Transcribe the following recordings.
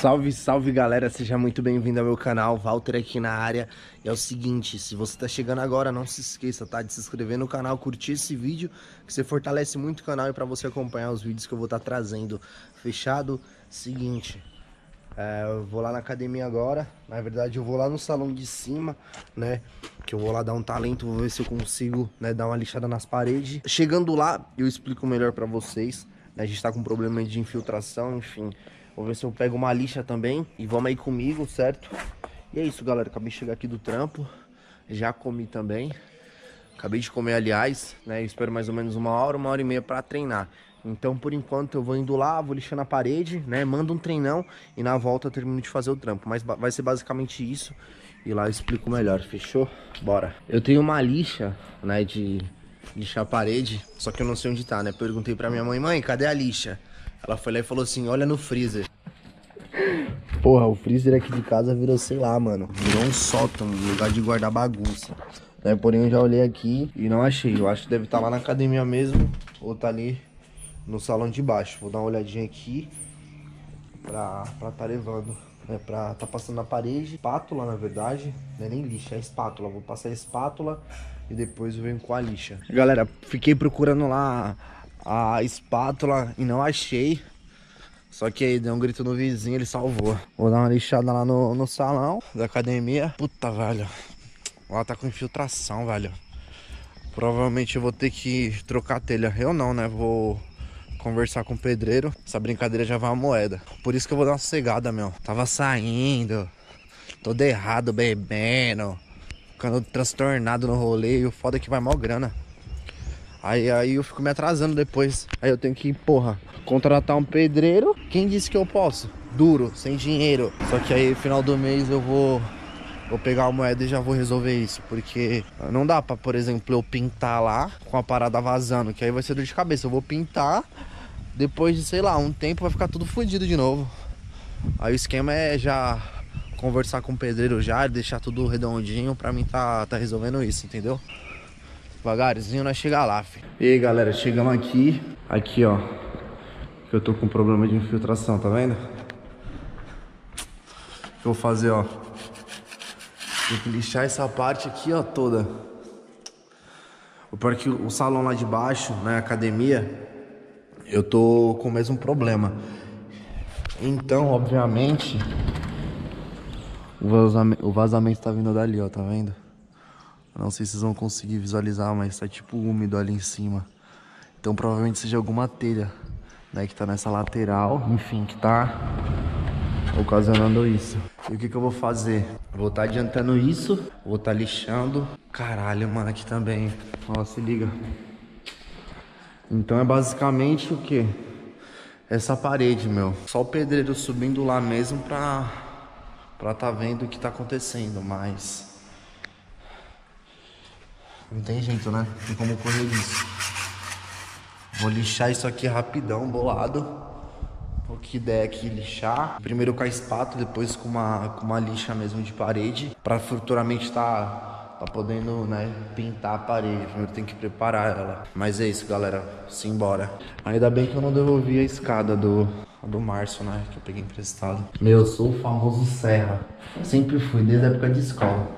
Salve, salve galera, seja muito bem-vindo ao meu canal, Walter aqui na área. E é o seguinte, se você tá chegando agora, não se esqueça, tá? De se inscrever no canal, curtir esse vídeo, que você fortalece muito o canal e para você acompanhar os vídeos que eu vou estar tá trazendo. Fechado? Seguinte, é, eu vou lá na academia agora, na verdade eu vou lá no salão de cima, né? Que eu vou lá dar um talento, vou ver se eu consigo né, dar uma lixada nas paredes. Chegando lá, eu explico melhor para vocês. Né? A gente tá com problema de infiltração, enfim... Vou ver se eu pego uma lixa também e vamos aí comigo, certo? E é isso, galera. Acabei de chegar aqui do trampo. Já comi também. Acabei de comer, aliás, né? Eu espero mais ou menos uma hora, uma hora e meia para treinar. Então, por enquanto, eu vou indo lá, vou lixando a parede, né? Mando um treinão e na volta eu termino de fazer o trampo. Mas vai ser basicamente isso. E lá eu explico melhor, fechou? Bora. Eu tenho uma lixa, né, de lixar a parede, só que eu não sei onde tá, né? Perguntei pra minha mãe, mãe, cadê a lixa? Ela foi lá e falou assim, olha no freezer. Porra, o freezer aqui de casa virou, sei lá, mano. Virou um sótão, um lugar de guardar bagunça. Né? Porém, eu já olhei aqui e não achei. Eu acho que deve estar tá lá na academia mesmo ou tá ali no salão de baixo. Vou dar uma olhadinha aqui pra, pra tá levando. Né? Pra tá passando na parede. Espátula, na verdade. Não é nem lixa, é espátula. Vou passar a espátula e depois eu venho com a lixa. Galera, fiquei procurando lá a espátula e não achei. Só que aí deu um grito no vizinho, ele salvou. Vou dar uma lixada lá no, no salão da academia. Puta, velho. Lá tá com infiltração, velho. Provavelmente eu vou ter que trocar a telha. Eu não, né? Vou conversar com o pedreiro. Essa brincadeira já vai uma moeda. Por isso que eu vou dar uma cegada, meu. Tava saindo. Todo errado, bebendo. Ficando transtornado no rolê. E o foda é que vai mal grana. Aí, aí eu fico me atrasando depois. Aí eu tenho que, porra, contratar um pedreiro. Quem disse que eu posso? Duro, sem dinheiro. Só que aí, final do mês, eu vou vou pegar a moeda e já vou resolver isso. Porque não dá pra, por exemplo, eu pintar lá com a parada vazando, que aí vai ser dor de cabeça. Eu vou pintar, depois de, sei lá, um tempo vai ficar tudo fodido de novo. Aí o esquema é já conversar com o pedreiro já, deixar tudo redondinho pra mim tá, tá resolvendo isso, entendeu? Devagarzinho nós chegar lá, filho. E aí, galera, chegamos aqui. Aqui, ó. Que eu tô com problema de infiltração, tá vendo? O que eu vou fazer, ó. Tem que lixar essa parte aqui, ó, toda. O pior é que o salão lá de baixo, na né, academia, eu tô com o mesmo problema. Então, obviamente, o vazamento, o vazamento tá vindo dali, ó, tá vendo? Não sei se vocês vão conseguir visualizar, mas tá tipo úmido ali em cima. Então provavelmente seja alguma telha, né, que tá nessa lateral, enfim, que tá ocasionando isso. E o que que eu vou fazer? Vou tá adiantando isso, vou tá lixando. Caralho, mano, aqui também. Ó, se liga. Então é basicamente o que? Essa parede, meu. Só o pedreiro subindo lá mesmo pra, pra tá vendo o que tá acontecendo, mas... Não tem jeito, né? Não tem como correr disso. Vou lixar isso aqui rapidão, bolado. O que der aqui lixar. Primeiro com a espátula, depois com uma, com uma lixa mesmo de parede. Pra futuramente tá, tá podendo, né, pintar a parede. Primeiro tem que preparar ela. Mas é isso, galera. Simbora. Ainda bem que eu não devolvi a escada do, a do Márcio, né? Que eu peguei emprestado. Meu, eu sou o famoso Serra. Sempre fui, desde a época de escola.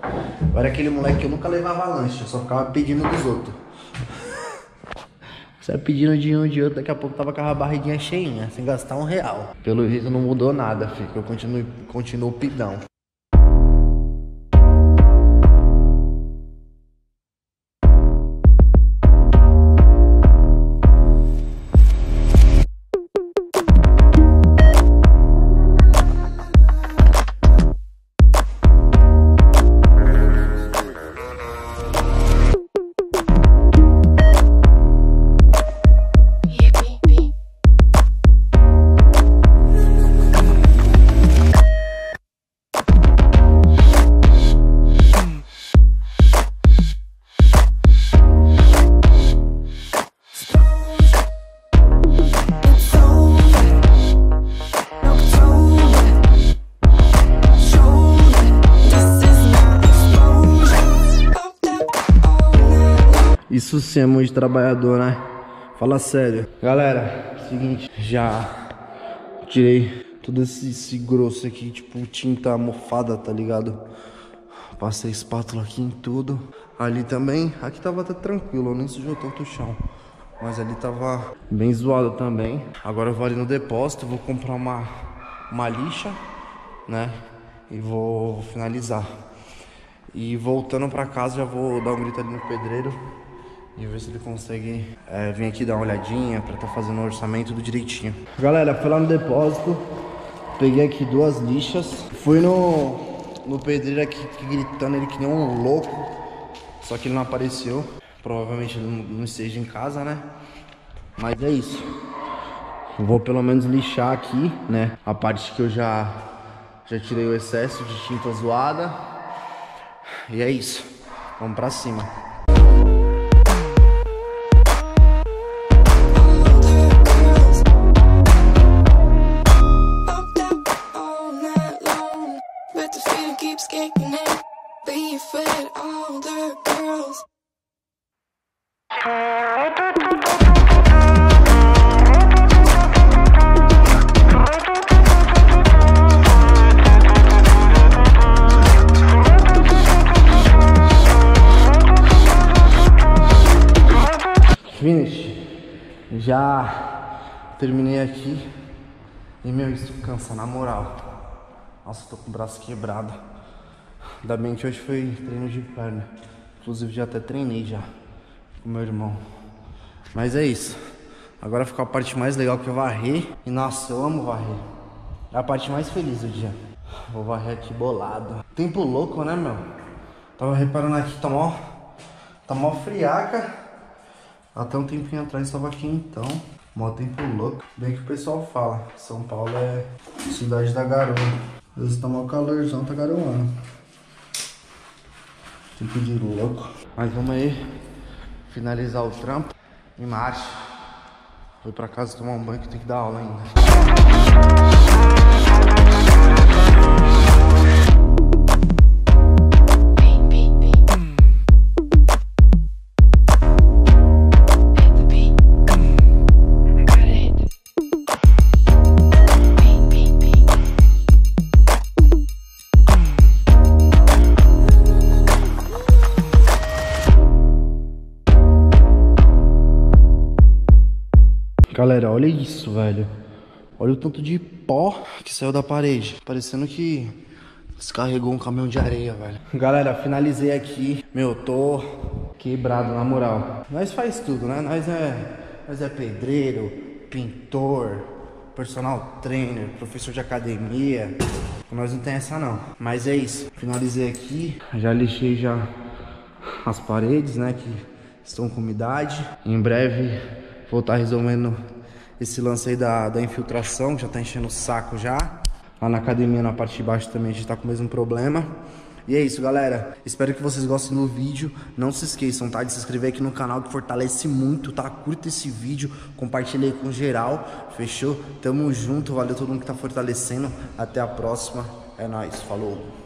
Eu era aquele moleque que eu nunca levava lanche, eu só ficava pedindo dos outros. Você pedindo de um de outro, daqui a pouco tava com a barriguinha cheinha, sem gastar um real. Pelo visto não mudou nada, filho. Eu continuo, continuo pidão. Isso sim é muito trabalhador, né? Fala sério. Galera, seguinte, já tirei Todo esse, esse grosso aqui, tipo tinta mofada, tá ligado? Passei espátula aqui em tudo. Ali também, aqui tava até tranquilo, nem sujou tanto o chão. Mas ali tava bem zoado também. Agora eu vou ali no depósito, vou comprar uma, uma lixa, né? E vou finalizar. E voltando pra casa já vou dar um grito ali no pedreiro e ver se ele consegue é, vir aqui dar uma olhadinha pra estar tá fazendo o orçamento do direitinho. Galera, fui lá no depósito, peguei aqui duas lixas, fui no, no pedreiro aqui gritando ele que nem um louco, só que ele não apareceu. Provavelmente não, não esteja em casa, né? Mas é isso. Vou pelo menos lixar aqui, né? A parte que eu já, já tirei o excesso de tinta zoada. E é isso. Vamos pra cima. Finish. Já terminei aqui. E meu, isso cansa, na moral. Nossa, tô com o braço quebrado. Ainda bem que hoje foi treino de perna. Inclusive já até treinei já com meu irmão. Mas é isso. Agora ficou a parte mais legal que é varrer. E nossa, eu amo varrer. É a parte mais feliz do dia. Vou varrer aqui bolado. Tempo louco, né, meu? Tava reparando aqui, tá mó, tá mó friaca. Até um tempinho atrás estava aqui então. Mó tempo louco. Bem que o pessoal fala. São Paulo é cidade da garoa. Às vezes tá calorzão, tá garoando. Tempo de louco. Mas vamos aí finalizar o trampo e marcha. Vou pra casa tomar um banho que tem que dar aula ainda. Galera, olha isso, velho. Olha o tanto de pó que saiu da parede. Parecendo que descarregou um caminhão de areia, velho. Galera, finalizei aqui. Meu, tô quebrado, na moral. Nós faz tudo, né? Nós é, nós é pedreiro, pintor, personal trainer, professor de academia. Nós não tem essa não. Mas é isso. Finalizei aqui. Já lixei já as paredes, né? Que estão com umidade. Em breve Vou estar tá resolvendo esse lance aí da, da infiltração, já tá enchendo o saco já. Lá na academia, na parte de baixo também, a gente tá com o mesmo problema. E é isso, galera. Espero que vocês gostem do vídeo. Não se esqueçam, tá? De se inscrever aqui no canal que fortalece muito, tá? Curta esse vídeo, compartilha aí com geral. Fechou? Tamo junto. Valeu todo mundo que tá fortalecendo. Até a próxima. É nóis. Falou.